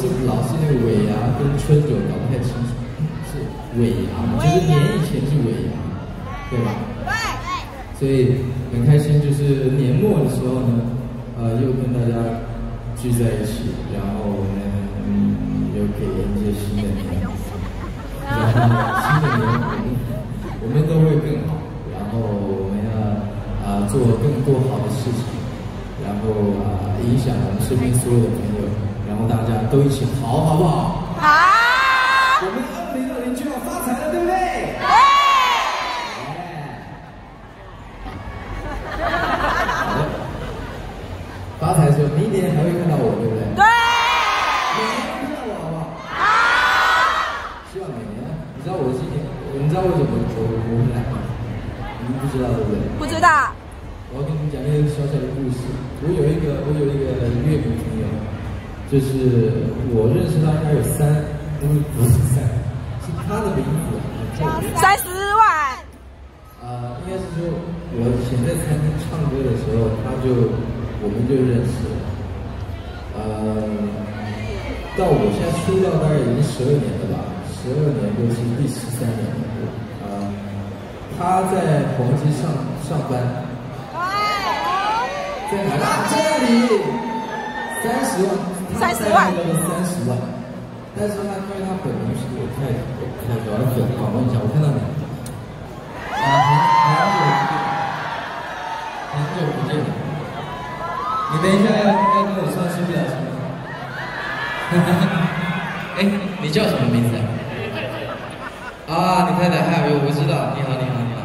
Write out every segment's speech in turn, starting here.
是我是老是那个尾牙跟春酒搞不太清楚，是尾牙，就是年以前是尾牙，对吧？对。所以很开心，就是年末的时候呢，呃，又跟大家聚在一起，然后我们又可以迎接新的年，然后新的年我们我们都会更好，然后我们要啊做更多好的事情。然后啊，影响我们身边所有的朋友，后大家都一起好，好不好？好。我们二零二零就要发财了，对不对？对。好的。发财的时候，明年还会看到我，对不对？对。每年看到我，好不好？好。希望每年。你知道我今年，你知道为什么我我会来吗？你们不知道，对不对？不知道。我要跟你们讲一个小小的故事。我有一个，我有一个粤语朋友，就是我认识他应该有三，因为不是三，是他的名字叫三十万。啊，应该是说，我以前在餐厅唱歌的时候，他就我们就认识了。呃，到我现在出道大概已经十二年了吧，十二年就是第十三年了。啊，他在黄金上上班。在哪里？这里，三十万，三十万，三十万。但是他因为他本名是我太太喜欢粉，访问一下，我看到你。啊，很久不见，很久不见。你等一下要要跟我唱新表情吗？哈哈。哎，你叫什么名字？啊，你太太，嗨，我不知道，你好，你好。你好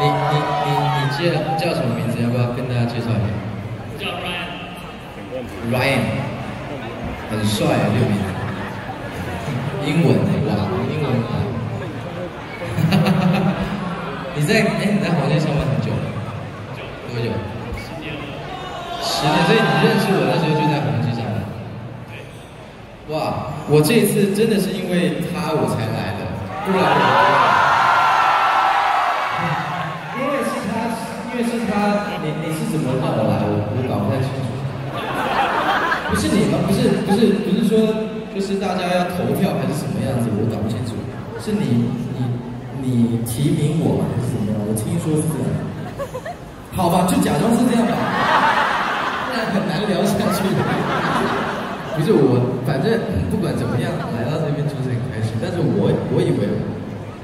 你你你你叫叫什么名字？要不要跟大家介绍一下？叫 Ryan。Ryan，很帅啊，这个名字。英文的哇，英文。哈哈哈哈你在哎你在黄金上班很久了？多久？十年了。十年，所以你认识我的时候就在黄金上班。对。哇，我这一次真的是因为他我才来的，不然。因为是他，因为是他你你是怎么让我来？我我搞不太清楚。不是你吗？不是不是不是说就是大家要投票还是什么样子？我搞不清楚。是你你你提名我说是这样。好吧，就假装是这样吧。不然很难聊下去的。不是我，反正不管怎么样，来到这边就是很开心。但是我我以为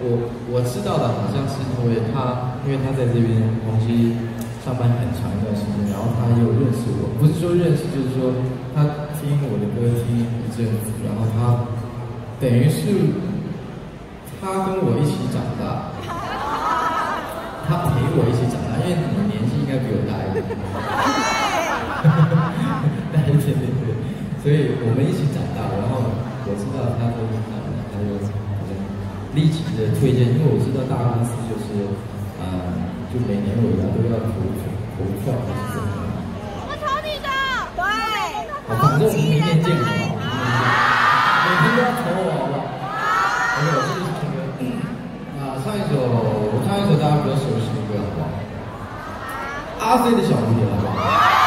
我我知道的好像是因为他，因为他在这边广西。上班很长一段时间，然后他又认识我，不是说认识，就是说他听我的歌听一阵子，然后他等于是他跟我一起长大，该比我大一点，大一点对对，所以我们一起长大，然后我知道他都他他就立即的推荐，因为我知道大公司就是呃。就每年我们都要投投票八岁的小蝴蝶好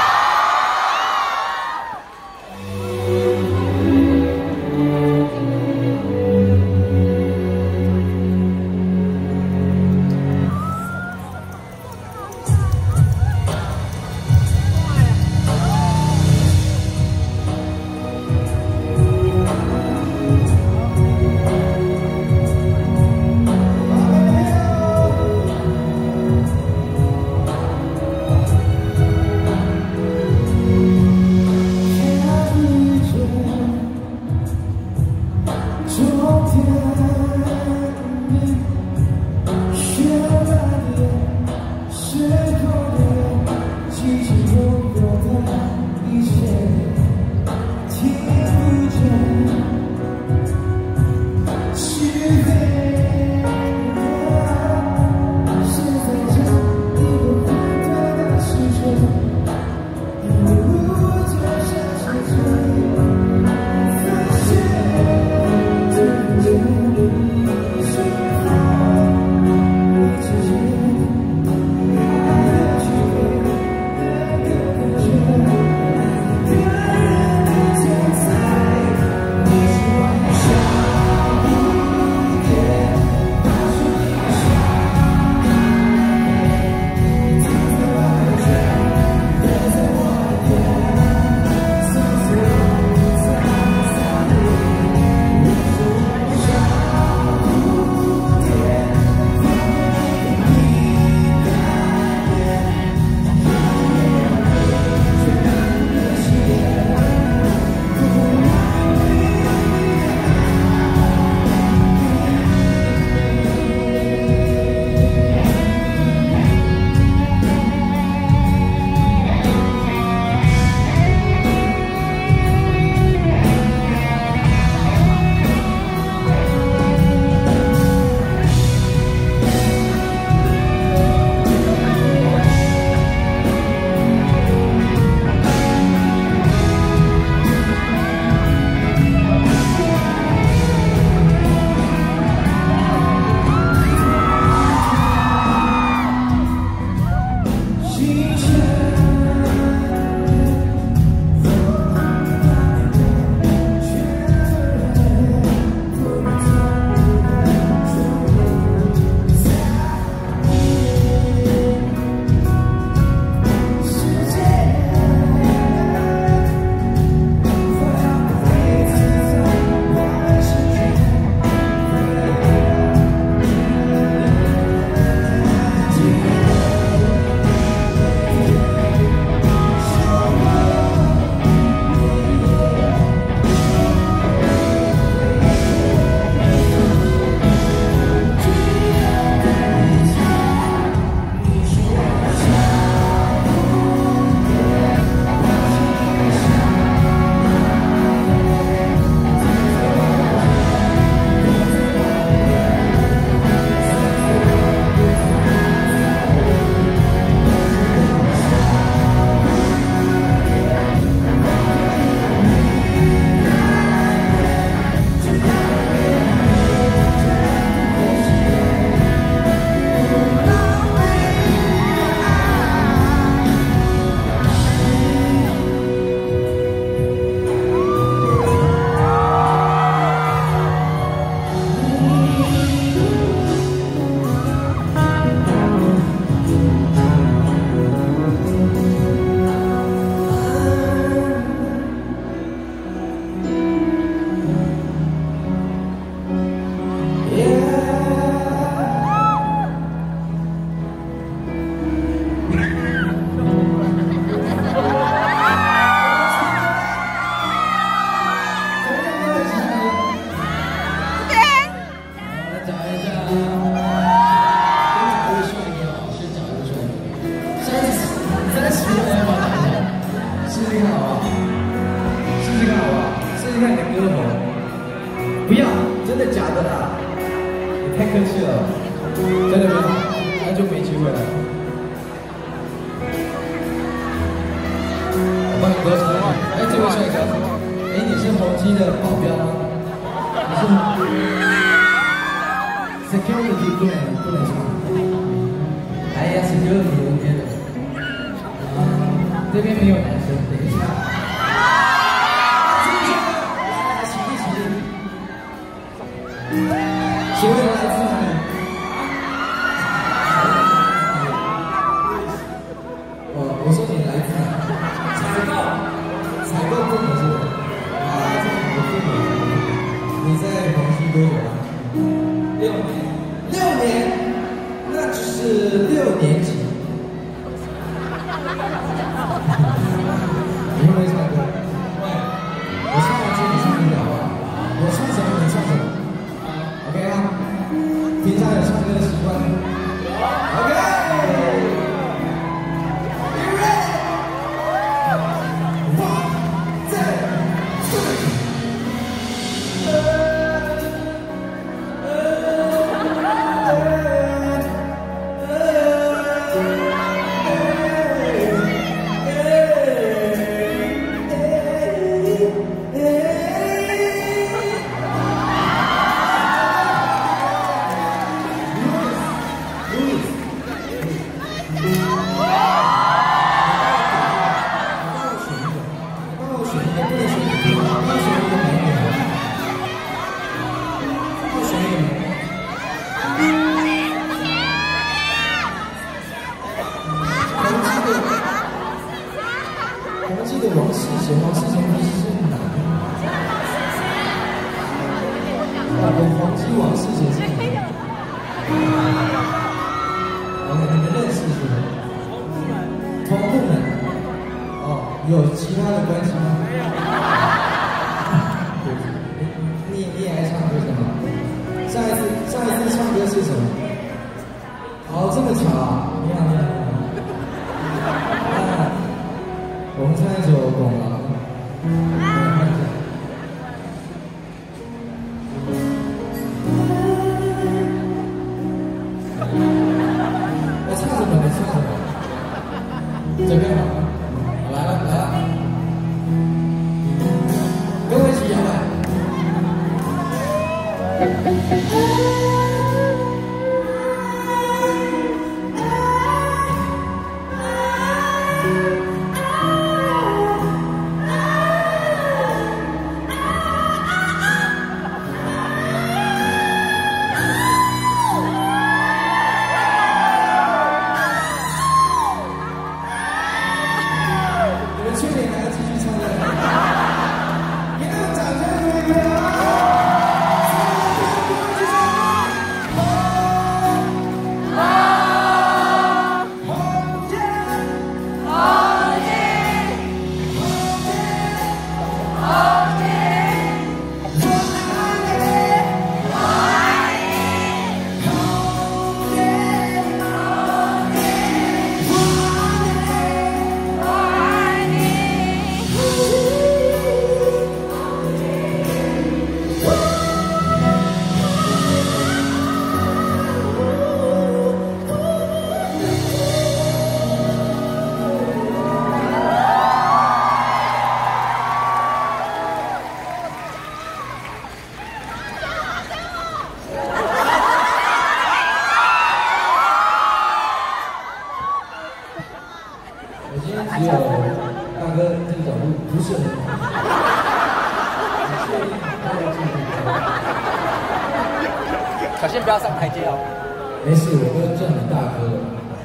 叫你大哥，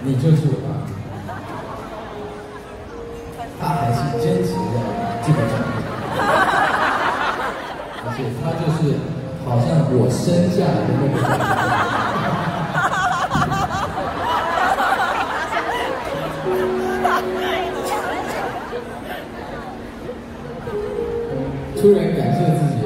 你就是我爸。他还是坚持的这个状态，而且他就是好像我生下来的那个。突然感谢自己。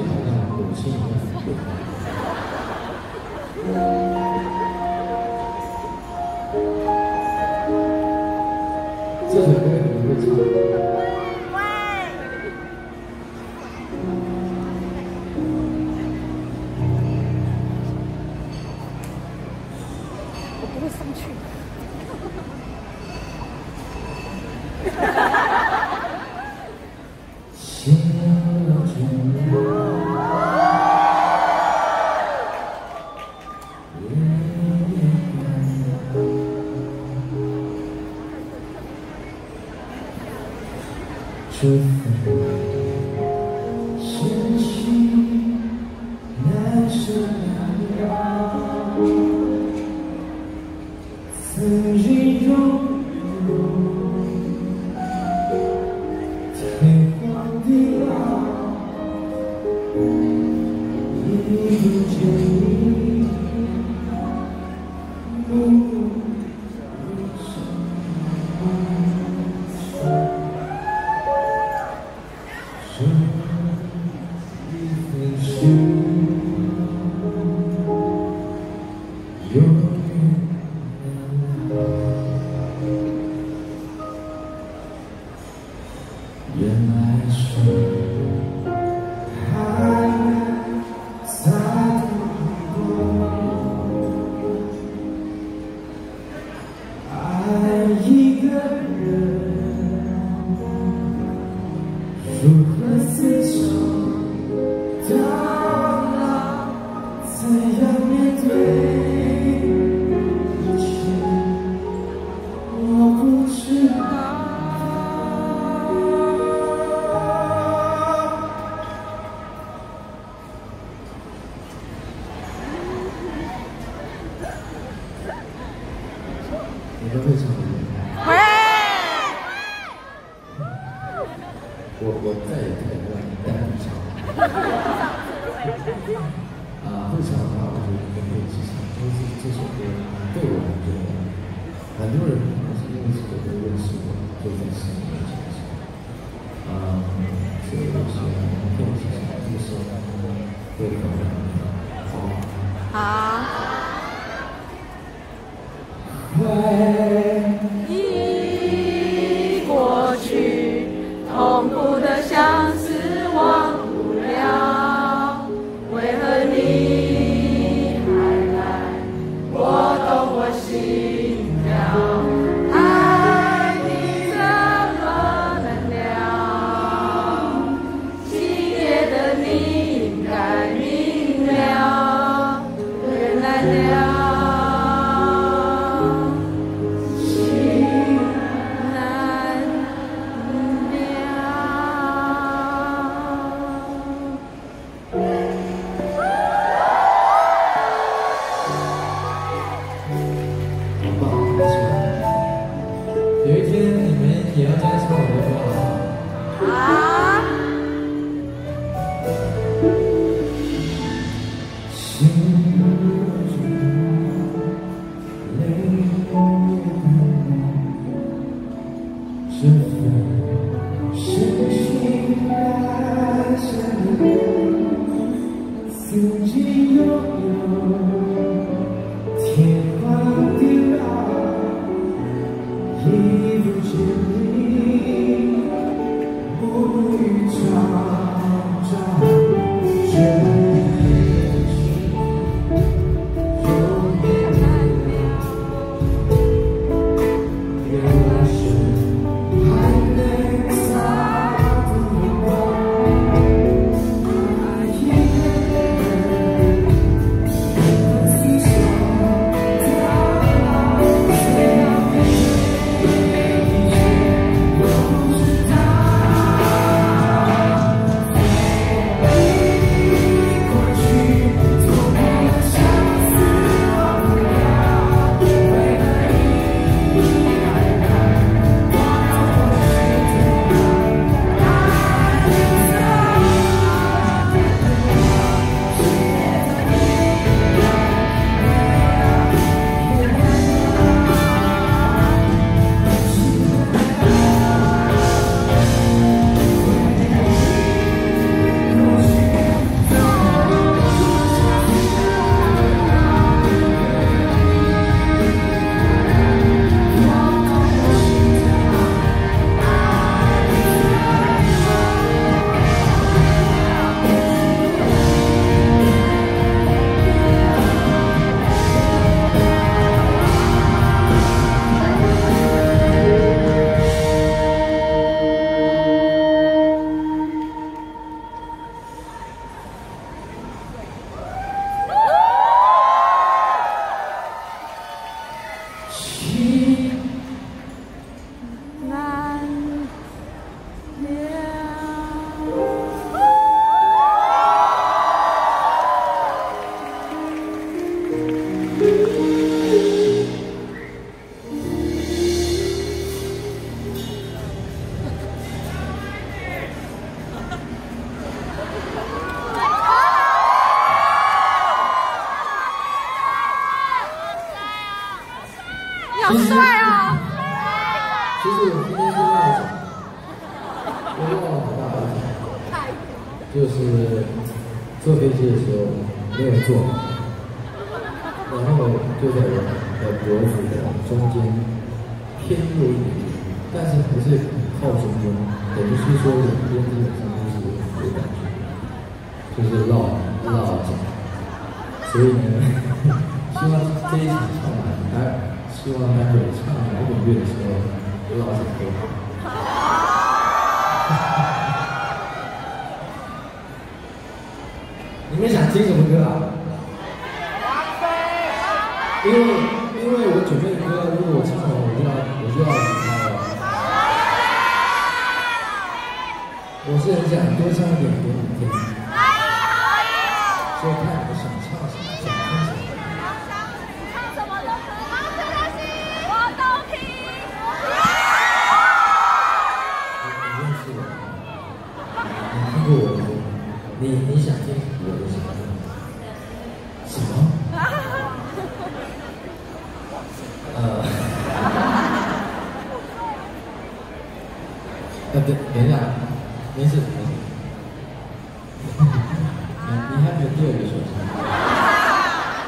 하면 또 열려줘요.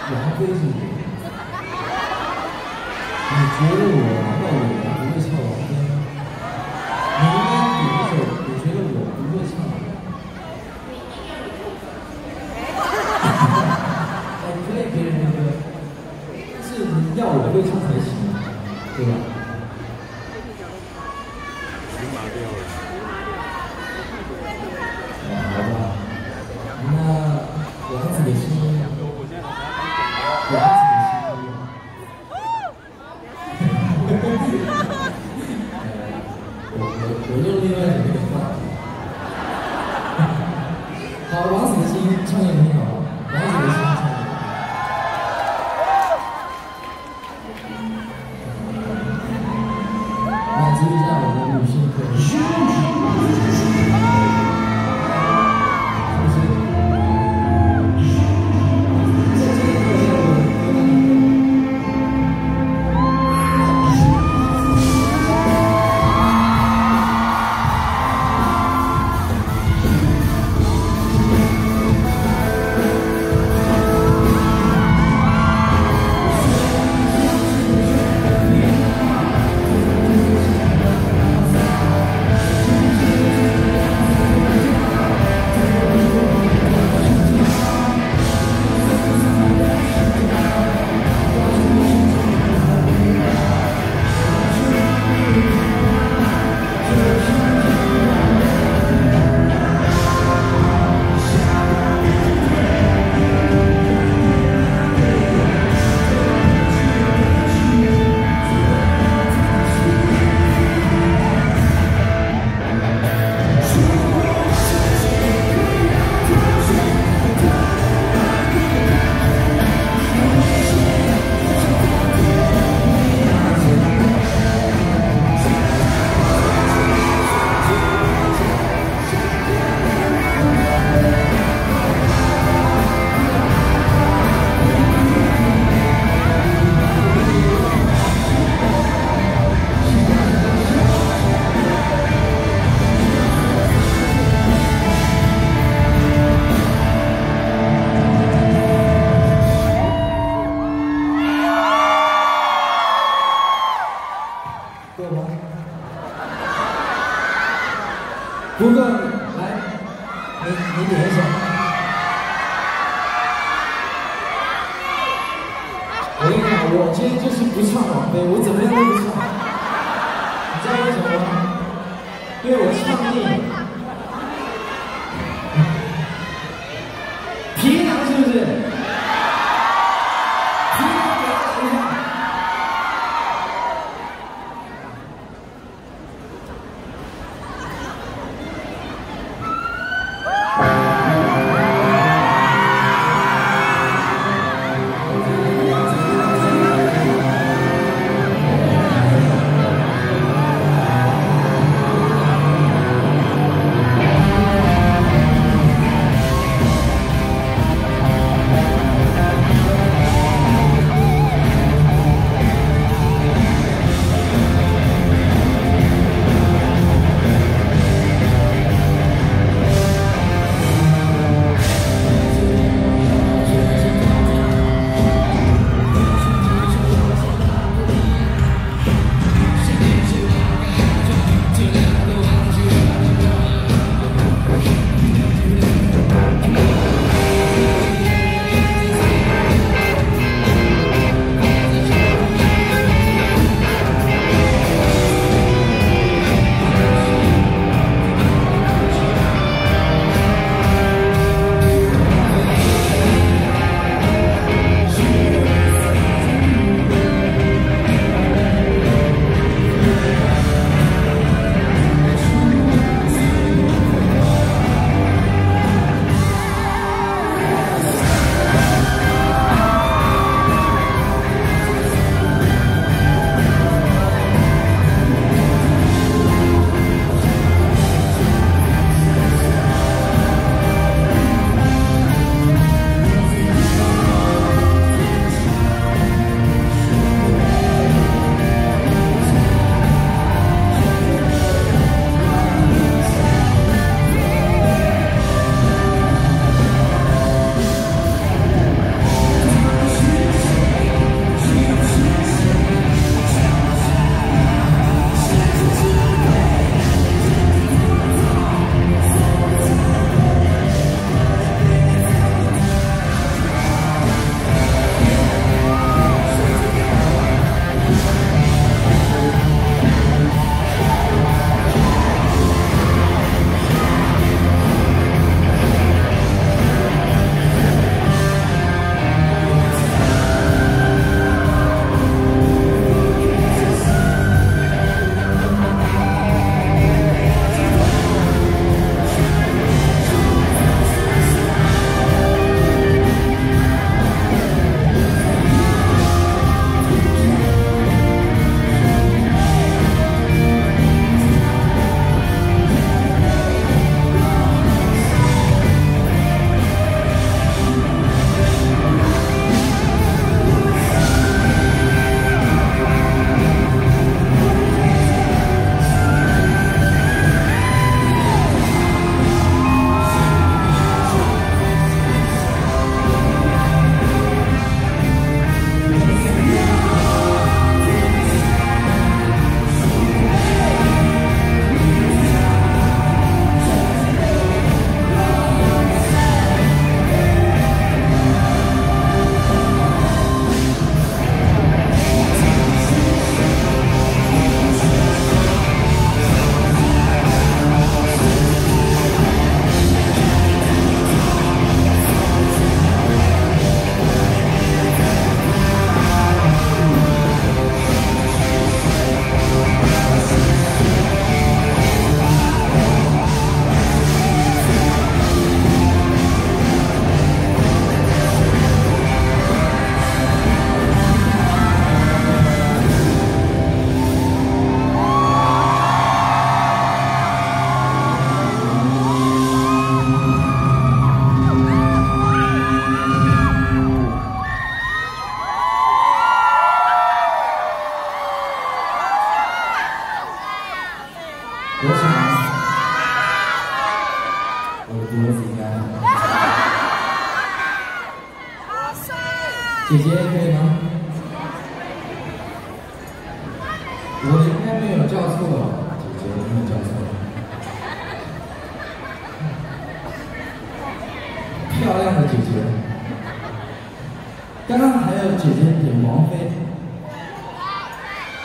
한 페이지인데. 아니, 괴로워.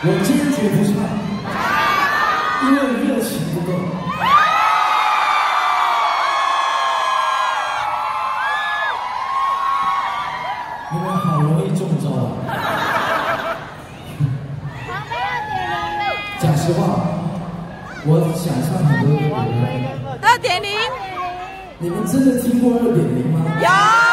我坚决不唱，因为热情不够。你们好容易中招啊！讲实话，我想象很多歌。二点零，你们真的听过二点零吗？有。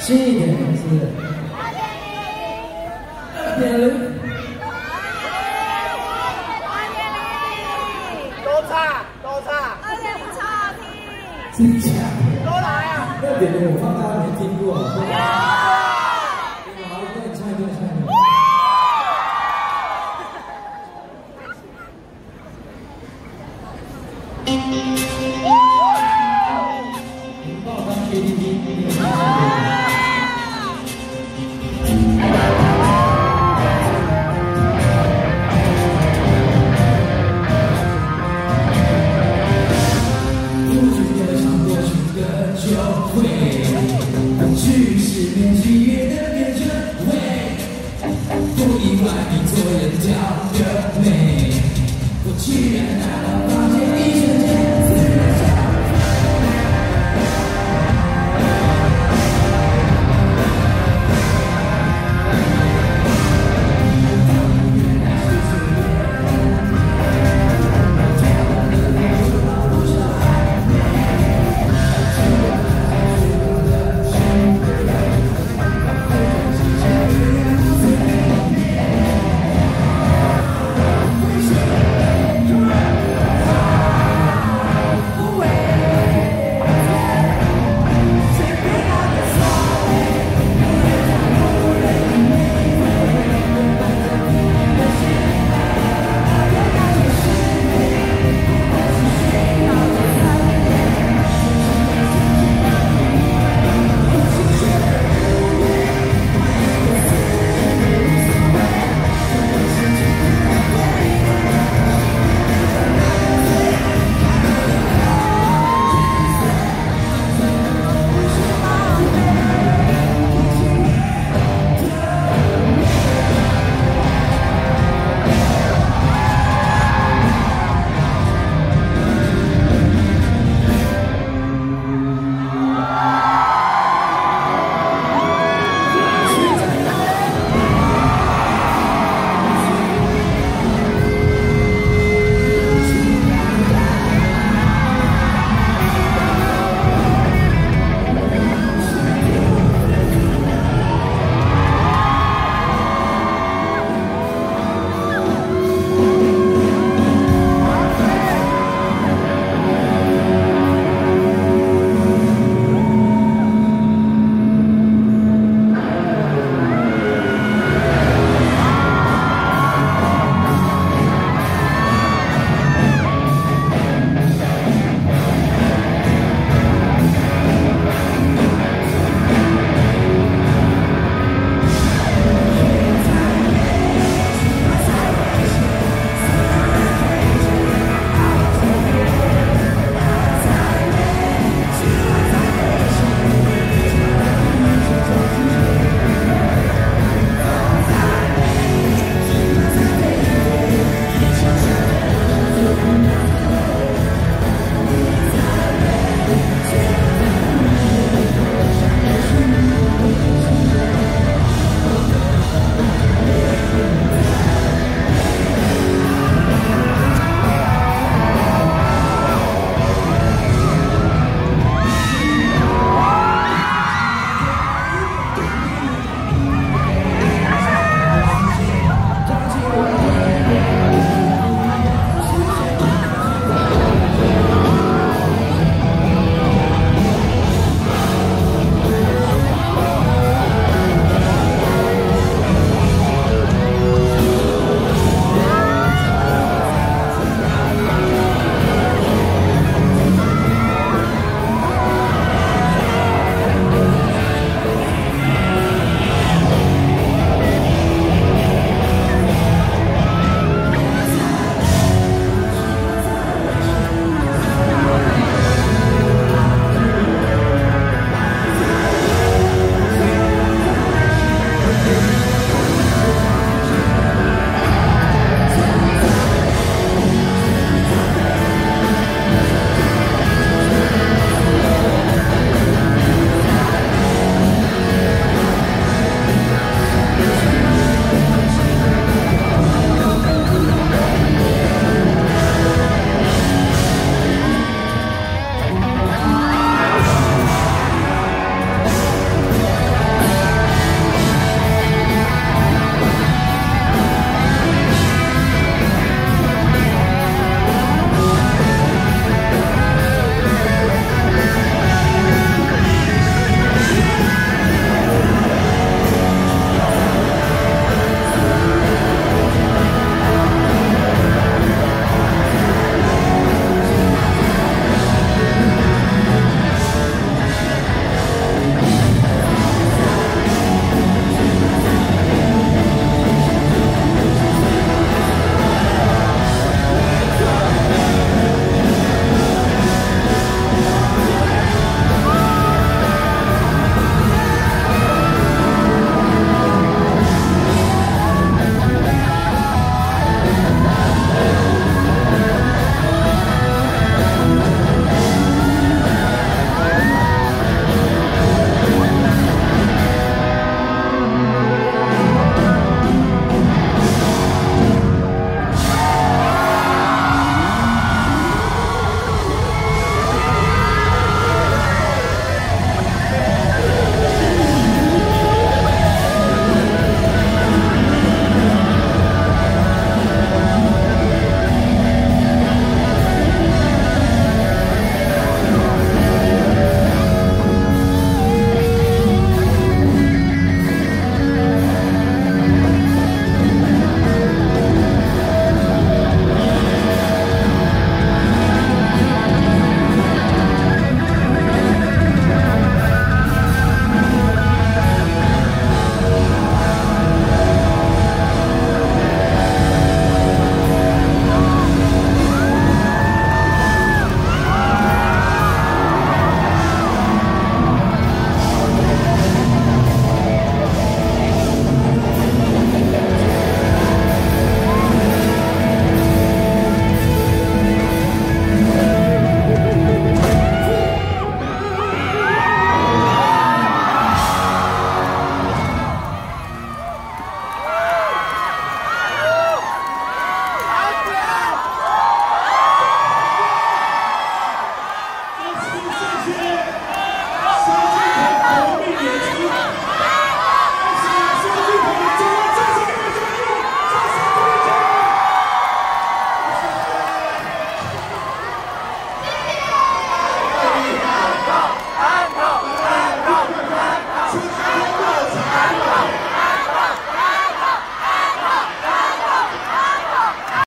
新一点是不是？二点零。都差，都差，二点零超好听。真假？都来啊！二点零，我放大家没听过。